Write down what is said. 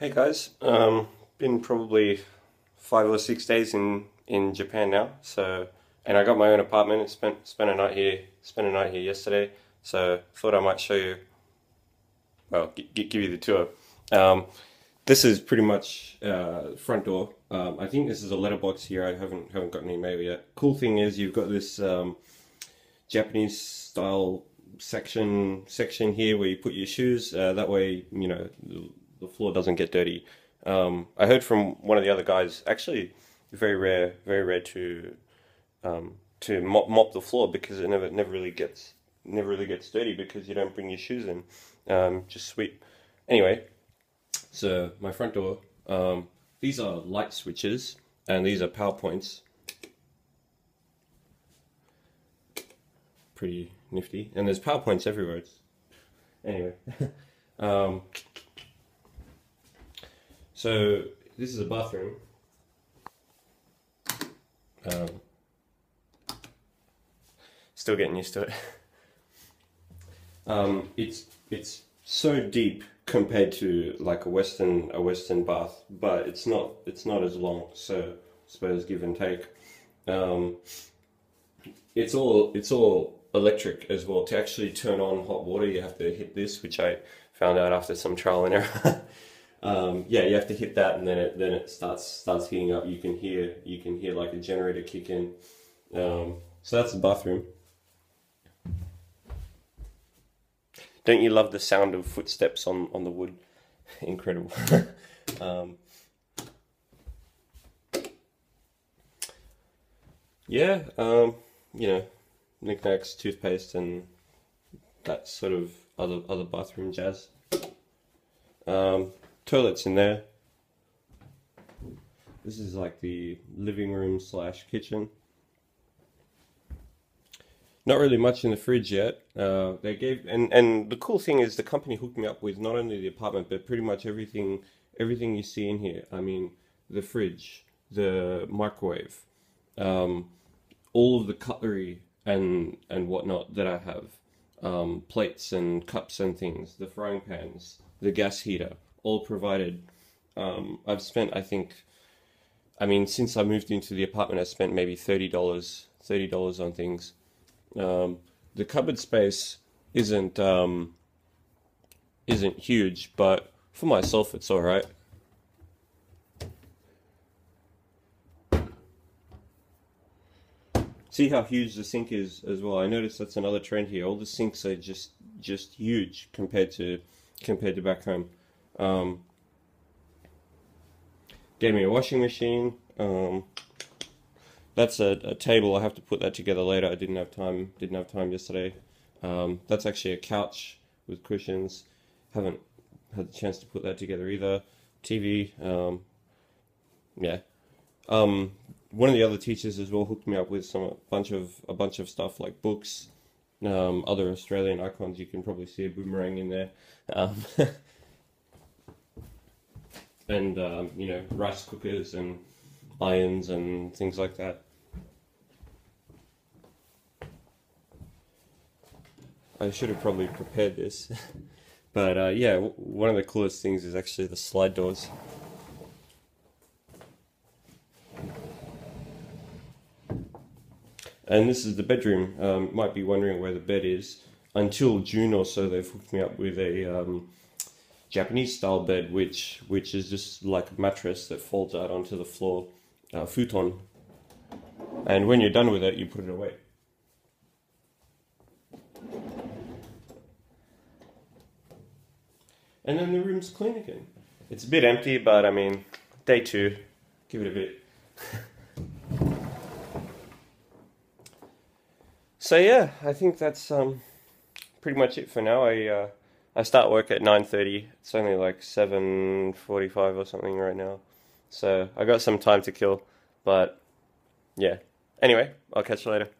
Hey guys, um, been probably five or six days in, in Japan now. So, and I got my own apartment. Spent spent a night here. Spent a night here yesterday. So thought I might show you. Well, give you the tour. Um, this is pretty much uh, front door. Um, I think this is a letterbox here. I haven't haven't got any mail yet. Cool thing is you've got this um, Japanese style section section here where you put your shoes. Uh, that way, you know the floor doesn't get dirty. Um, I heard from one of the other guys, actually, very rare, very rare to um, to mop, mop the floor because it never never really gets never really gets dirty because you don't bring your shoes in. Um, just sweep. Anyway, so my front door. Um, these are light switches and these are power points. Pretty nifty, and there's power points everywhere. It's, anyway. so this is a bathroom. Um, still getting used to it. um, it's it's so deep compared to like a western a western bath, but it's not it's not as long. So I suppose give and take. Um, it's all it's all electric as well. To actually turn on hot water, you have to hit this, which I found out after some trial and error. um, yeah, you have to hit that, and then it then it starts starts heating up. You can hear you can hear like a generator kick in. Um, so that's the bathroom. Don't you love the sound of footsteps on on the wood? Incredible. um, yeah, um, you know, knickknacks, toothpaste, and that sort of other other bathroom jazz. Um, toilets in there. This is like the living room slash kitchen. Not really much in the fridge yet. Uh, they gave and and the cool thing is the company hooked me up with not only the apartment but pretty much everything everything you see in here. I mean, the fridge, the microwave, um, all of the cutlery and and whatnot that I have, um, plates and cups and things, the frying pans, the gas heater, all provided. Um, I've spent, I think, I mean, since I moved into the apartment, I spent maybe thirty dollars, thirty dollars on things. Um, the cupboard space isn't um, isn't huge, but for myself, it's all right. See how huge the sink is as well. I noticed that's another trend here. All the sinks are just just huge compared to compared to back home. Um, gave me a washing machine. Um, that's a, a, table. I have to put that together later. I didn't have time. Didn't have time yesterday. Um, that's actually a couch with cushions. Haven't had the chance to put that together either. TV. Um, yeah. Um, one of the other teachers as well hooked me up with some a bunch of a bunch of stuff like books, um, other Australian icons. You can probably see a boomerang in there, um, and um, you know rice cookers and irons and things like that. I should have probably prepared this, but uh, yeah, one of the coolest things is actually the slide doors. And this is the bedroom. Um, might be wondering where the bed is. Until June or so, they've hooked me up with a um, Japanese style bed, which which is just like a mattress that folds out onto the floor, uh, futon. And when you're done with it, you put it away. And then the room's clean again. It's a bit empty, but I mean, day two, give it a bit. so yeah, I think that's um, pretty much it for now. I uh, I start work at nine thirty. It's only like seven forty five or something right now, so I got some time to kill. But yeah. Anyway, I'll catch you later.